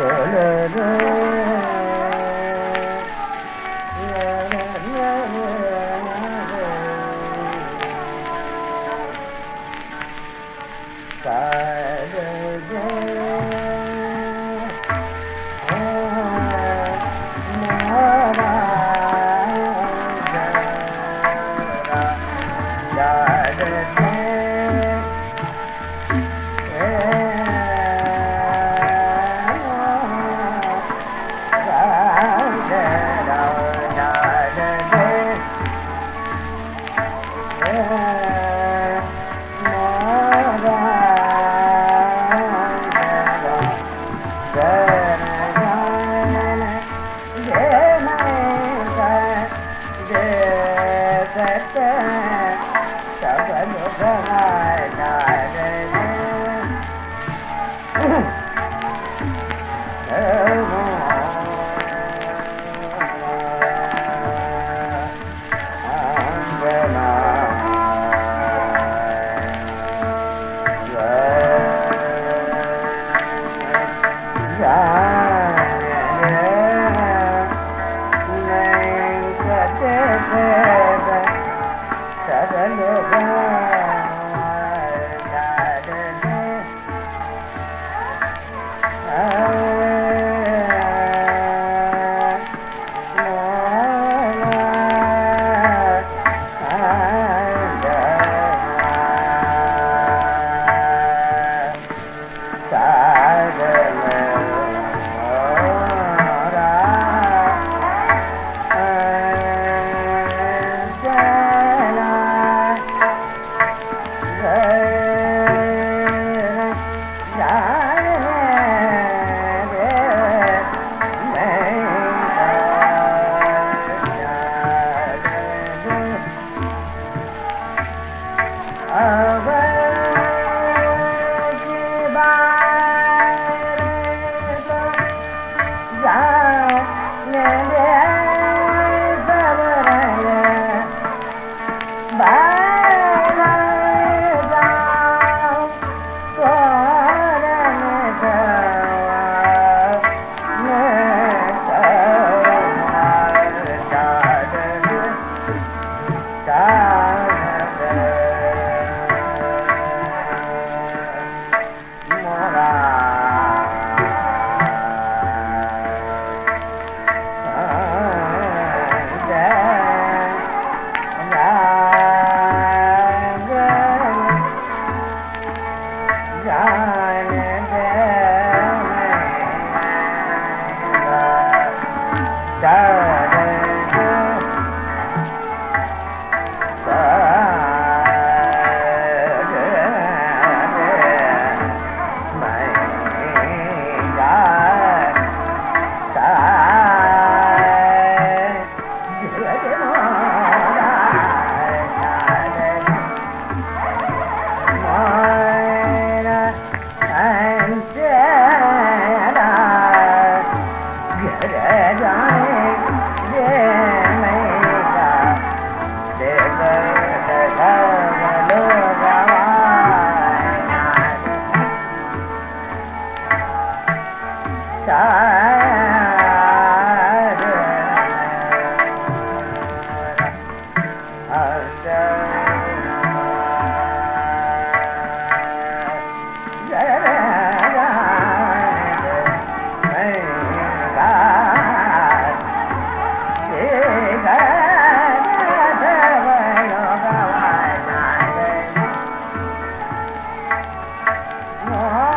da da da ah. da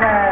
da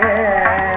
Yeah.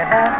Bye.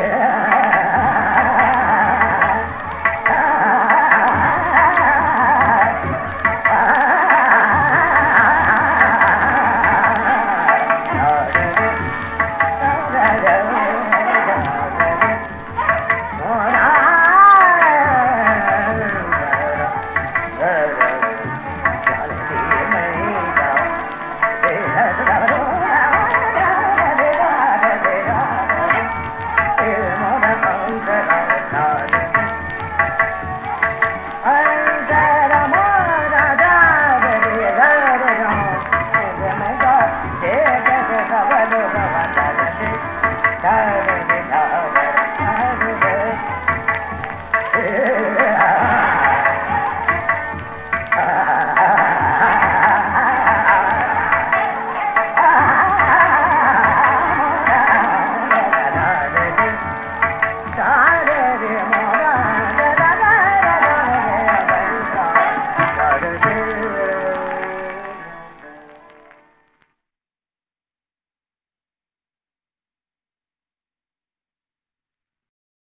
Hey